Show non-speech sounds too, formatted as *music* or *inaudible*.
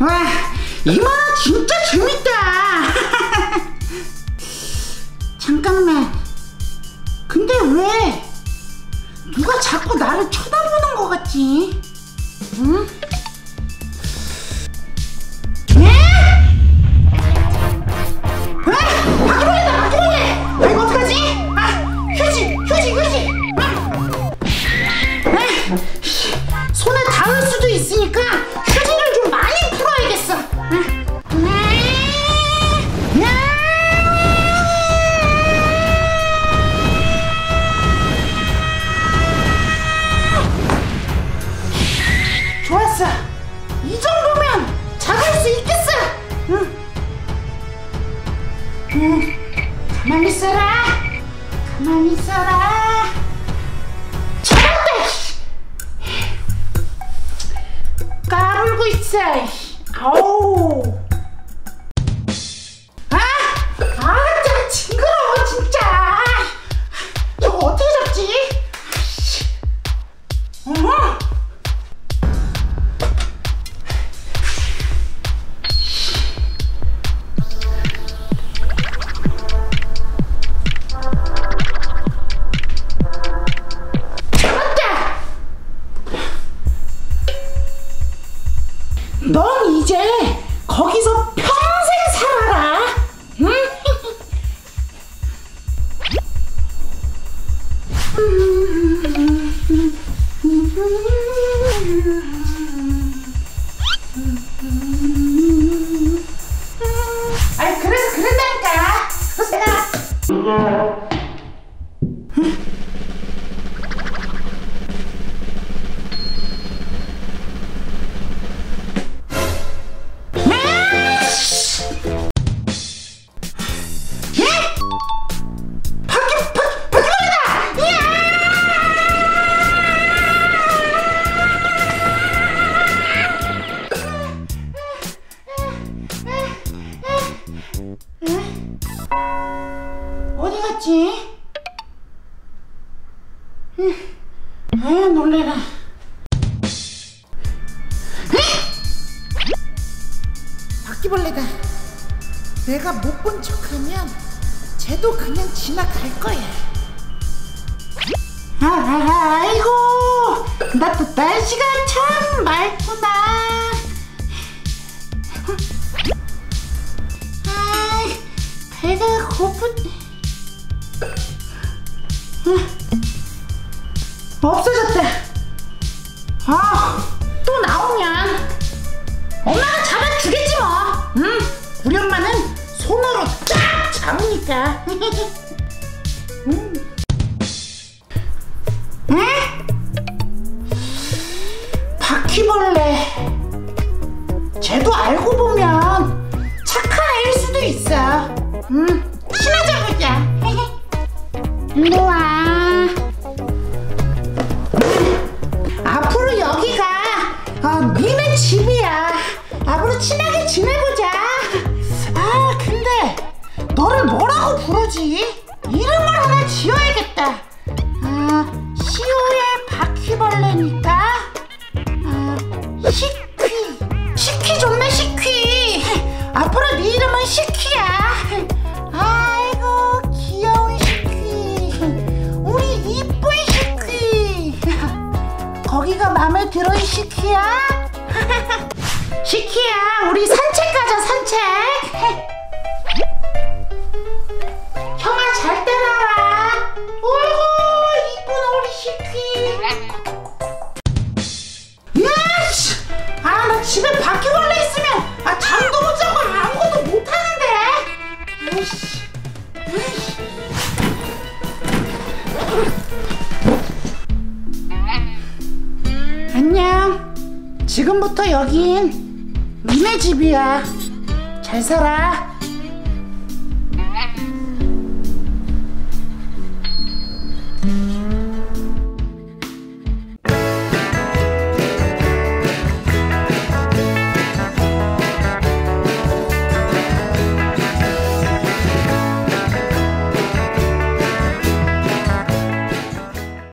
와, 이 만화 진짜 재밌다. 잠깐만. 근데 왜 누가 자꾸 나를 쳐다보는 것 같지? 응? 이 정도면 잡을 수 있겠어. 응. 응. 가만히 있어라. 가만히 있어라. 잡았다. 씨. 까불고 있어. 아우. 넌 이제 거기서 평생 살아라. 응? 아이 그래서 그런다니까. 내가 이야! 어디 갔지? 음, 아유 놀래라. 바퀴벌레다. 내가 못 본 척하면 쟤도 그냥 지나갈 거야. 아, 아, 아이고, 나 또 날씨가 참 맑구나. 배가 고픈. 아, 없어졌다. 아, 또 나오냐? 엄마가 잡아주겠지 뭐. 응? 우리 엄마는 손으로 쫙 잡으니까. *laughs* 응? 응? 바퀴벌레. 쟤도 알고 보면 착한 애일 수도 있어. 응? 친하자 보자. 일로 와. 앞으로 여기가 어, 니네 집이야. 앞으로 친하게 지내보자. 아, 근데 너를 뭐라고 부르지? 呀 지금부터 여긴 니네 집이야. 잘 살아.